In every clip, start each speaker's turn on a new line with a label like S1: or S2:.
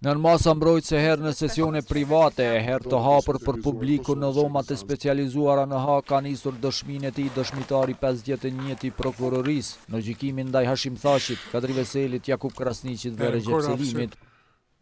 S1: Nën masa mbrojtëse herë në sesione private e herë të hapur për publikun në dhomat e specializuara në Hagë ka nisur dëshminë e tij dëshmitari i pesëdhjetë e njëtë i Prokurorisë në gjykimin ndaj Hashim Thaçit, Kadri Veselit, Jakup Krasniqit dhe Rexhep Selimit.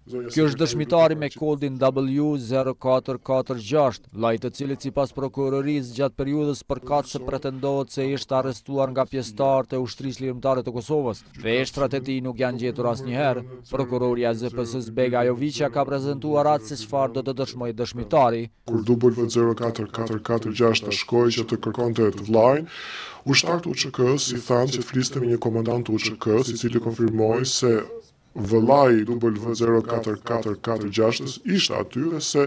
S1: Ky është dëshmitari me kodin W0446, vëllai i të cilit sipas prokurorisë gjatë periudhës përkatëse pretendohet se ishte arrestuar nga pjesëtarët e Ushtrisë Çlirimtare të Kosovës. Eshtrat e tij nuk janë gjetur asnjëherë. Prokurorja e ZPS-së Vega Jodiçja ka prezantuar atë se çfarë do të dëshmojë dëshmitari.
S2: Kur W0446-ta shkoi që të kërkonte të vëllain, ushtarët e UÇK-së i thanë që të fliste me një komandant të UÇK-së, i cili konfirmoi se vëllai i W zero katër katër katër gjashtës ishte aty dhe se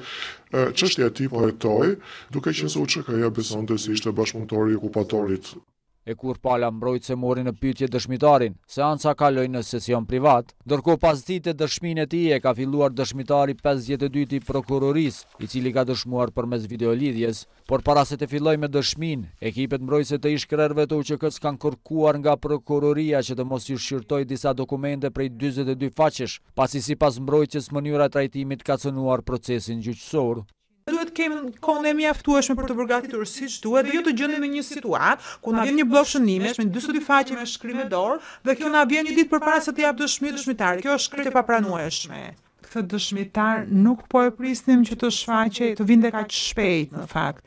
S2: çështja e tij po hetohej, duke qenë se UÇK-ja besonte se ishte bashkëpunëtor i okupatorit.
S1: E kur pala mbrojtëse mori në pyetje dëshmitarin, seanca kaloi në sesion privat. Ndërkohë pasdite dëshminë e tij e ka filluar dëshmitari i pesëdhjetë e dytë i Prokurorisë, i cili ka dëshmuar përmes videolidhjes. Por para se të fillojë me dëshminë, ekipet mbrojtëse të ish-krerëve të UÇK-së kanë kërkuar nga prokuroria që të mos i shqyrtojë disa dokumente prej dyzet e dy faqesh, pasi sipas mbrojtjes mënyra e trajtimit ka cënuar procesin gjyqësor.
S3: Ne duhet të kemi kohën e mjaftueshme për t'u përgatitur siç duhet dhe jo të gjendemi në një situatë ku na vjen një bllok shënimesh me dyzet e dy faqe me shkrim me dorë dhe kjo na vjen një ditë përpara se të japë dëshmi dëshmitari, kjo është krejt e papranueshme. Këtë dëshmitar nuk po e prisnim që të shfaqej, të vinte kaq shpejt në fakt.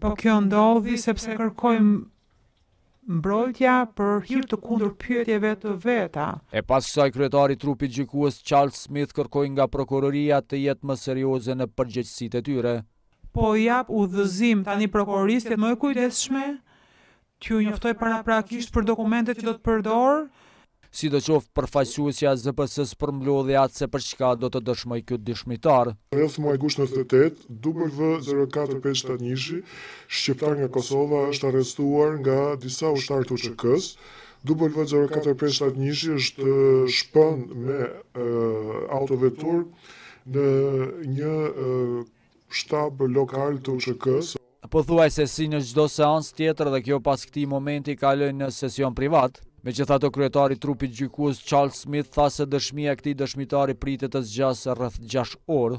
S3: Po kjo ndodhi sepse kërkoi mbrojtja për hir të kundërpyetjeve të veta.
S1: E pas kësaj kryetari i trupit gjykues Charles Smith kërkoi nga prokuroria të jetë më serioze në përgjegjësitë e tyre.
S3: Po jap udhëzim tani prokurorisë të jetë më e kujdesshme T'ju njoftojë paraprakisht për dokumentet që do të
S1: përdorë. Sidoqoftë, përfaqësuesja e ZPS-së përmblodhi atë se për çka do të dëshmojë ky dëshmitar.
S2: Rreth muajit gusht nëntëdhjetë e tetë, W zero katër pesë shtatë një shi, shqiptar nga Kosova është arrestuar nga disa ushtarë të UÇK-së. W zero katër pesë shtatë njëshi është shpënë me autoveturë në një Shtab lokal të
S1: UÇK-së. Pothuajse si në çdo seancë tjetër dhe kjo pas këtij momenti kaloi në sesion privat. Megjithatë kryetari i trupit gjykues Charles Smith tha se dëshmia e këtij dëshmitari pritet të zgjasë rreth gjashtë orë.